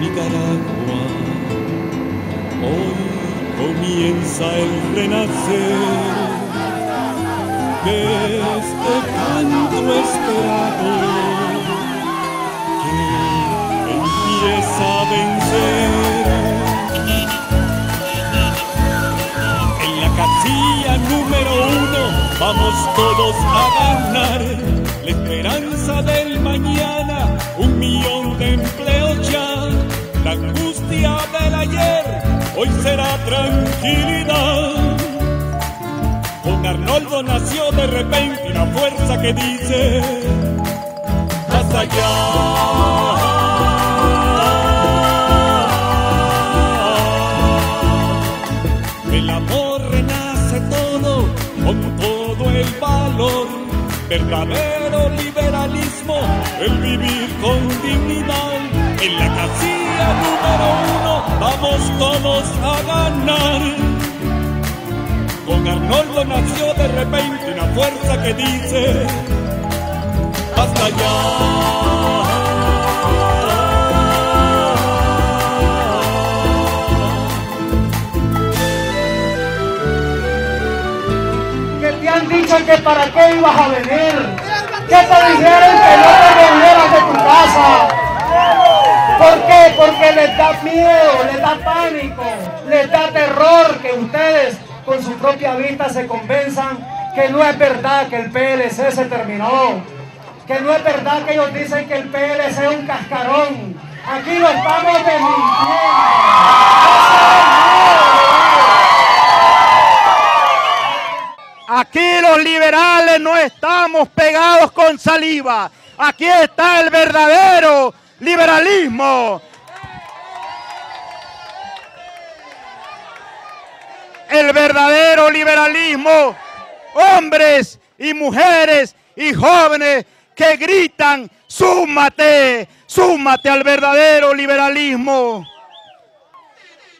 Nicaragua. Hoy comienza el renacer de este canto esperado que empieza a vencer. En la casilla número uno vamos todos a ganar la esperanza del mañana, un millón de empleados. Será tranquilidad. Con Arnoldo nació de repente una fuerza que dice, hasta allá. El amor renace todo con todo el valor, verdadero liberalismo, el vivir con dignidad. En la casilla número uno vamos todos a ganar. Con Arnoldo nació de repente una fuerza que dice, hasta que te han dicho que para qué ibas a venir, que te dijeron que no Porque les da miedo, les da pánico, les da terror que ustedes con su propia vista se convenzan que no es verdad que el PLC se terminó, que no es verdad que ellos dicen que el PLC es un cascarón. Aquí lo estamos desmintiendo. Aquí los liberales no estamos pegados con saliva. Aquí está el verdadero liberalismo. Verdadero liberalismo. Hombres y mujeres y jóvenes que gritan, súmate, súmate al verdadero liberalismo.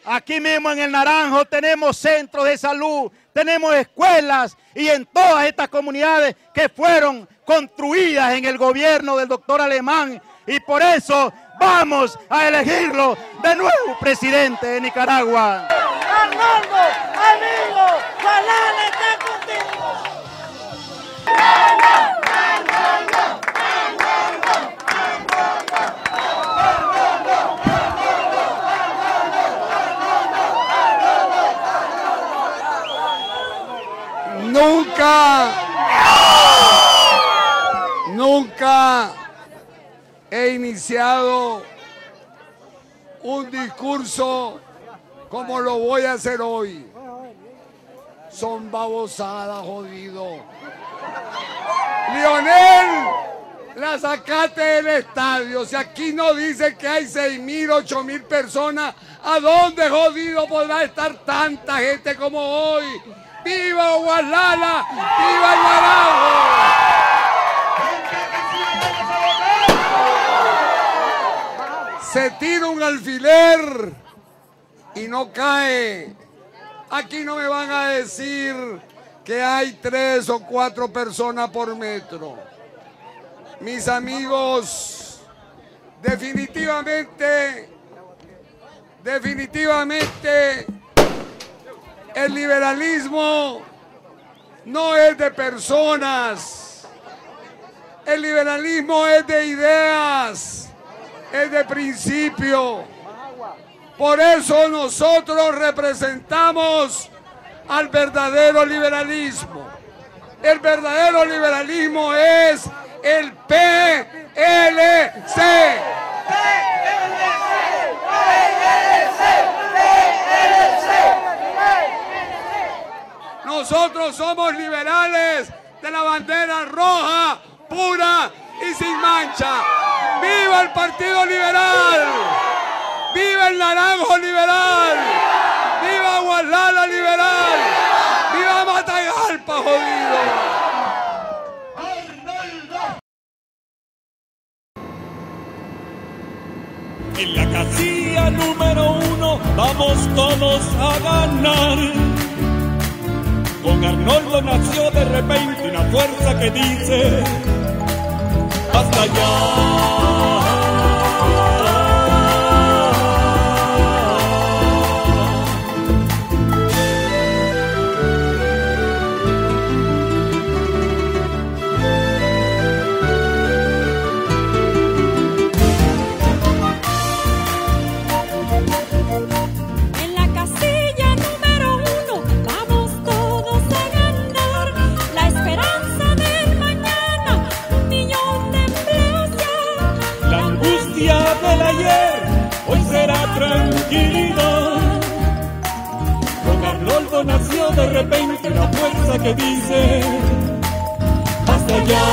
Aquí mismo en el Naranjo tenemos centros de salud, tenemos escuelas y en todas estas comunidades que fueron construidas en el gobierno del doctor Alemán. Y por eso vamos a elegirlo de nuevo presidente de Nicaragua. Arnoldo, amigo, Falán está contigo. Nunca, nunca he iniciado un discurso como lo voy a hacer hoy. Son babosadas, jodido. Lionel, la sacaste del estadio. Si aquí no dice que hay 6 mil, 8 mil personas, ¿a dónde jodido podrá estar tanta gente como hoy? ¡Viva Guadalajara! ¡Viva el! Se tira un alfiler y no cae. Aquí no me van a decir que hay tres o cuatro personas por metro. Mis amigos, definitivamente, definitivamente, el liberalismo no es de personas. El liberalismo es de ideas, es de principio. Por eso nosotros representamos al verdadero liberalismo. El verdadero liberalismo es el PLC. Nosotros somos liberales de la bandera roja, pura y sin mancha. ¡Viva el Partido Liberal! ¡Viva el Naranjo Liberal! ¡Viva Guadalajara Liberal! ¡Viva Matagalpa, jodido! En la casilla número uno vamos todos a ganar. Con Arnoldo nació de repente una fuerza que dice, tranquilidad. Con Arnoldo nació de repente una fuerza que dice, hasta ya.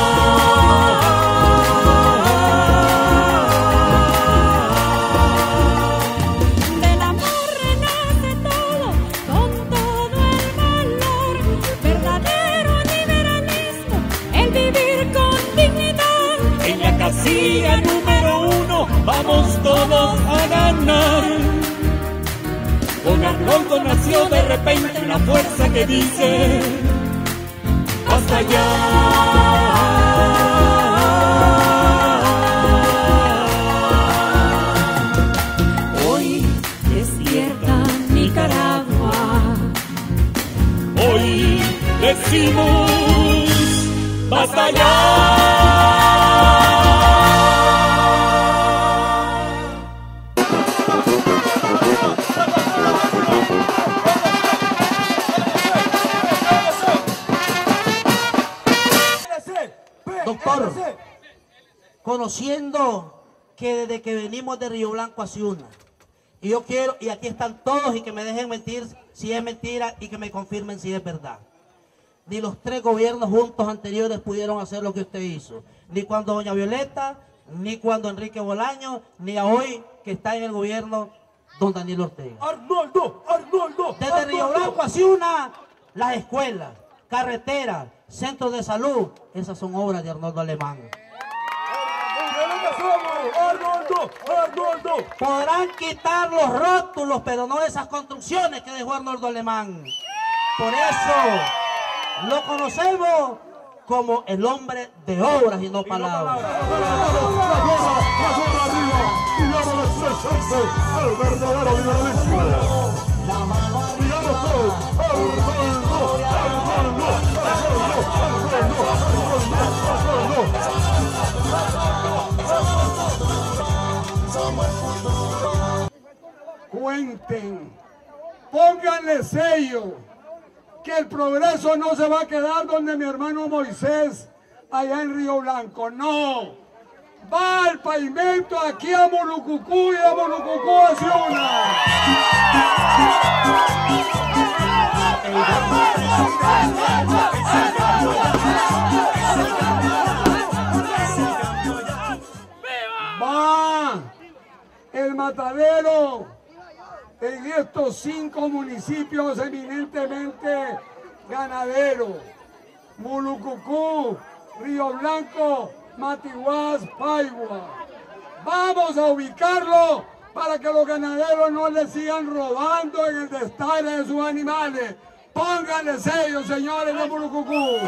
Del amor renace todo, con todo el valor, verdadero liberalismo, el vivir con dignidad. En la casilla número uno vamos todos a ganar. Con Arnoldo nació de repente una fuerza que dice, hasta allá. Hoy despierta Nicaragua. Hoy decimos, basta ya. Conociendo que desde que venimos de Río Blanco a Ciuna, y yo quiero, y aquí están todos, y que me dejen mentir si es mentira y que me confirmen si es verdad. Ni los tres gobiernos juntos anteriores pudieron hacer lo que usted hizo. Ni cuando doña Violeta, ni cuando Enrique Bolaño, ni a hoy que está en el gobierno don Daniel Ortega. Arnoldo, Arnoldo. Desde Río Blanco a Ciuna, las escuelas, carreteras, centros de salud, esas son obras de Arnoldo Alemán. Arnoldo. Podrán quitar los rótulos, pero no esas construcciones que dejó Arnoldo Alemán. Por eso lo conocemos como el hombre de obras y no palabras. El verdadero liberalismo. Pónganle sello, que el progreso no se va a quedar donde mi hermano Moisés, allá en Río Blanco, no. Va al pavimento aquí a Molucucú y a Molucucú a. Va el matadero en estos cinco municipios eminentemente ganaderos. Mulucucú, Río Blanco, Matiguás, Paigua. Vamos a ubicarlo para que los ganaderos no le sigan robando en el destale de sus animales. Pónganle sello, señores de Mulucucú.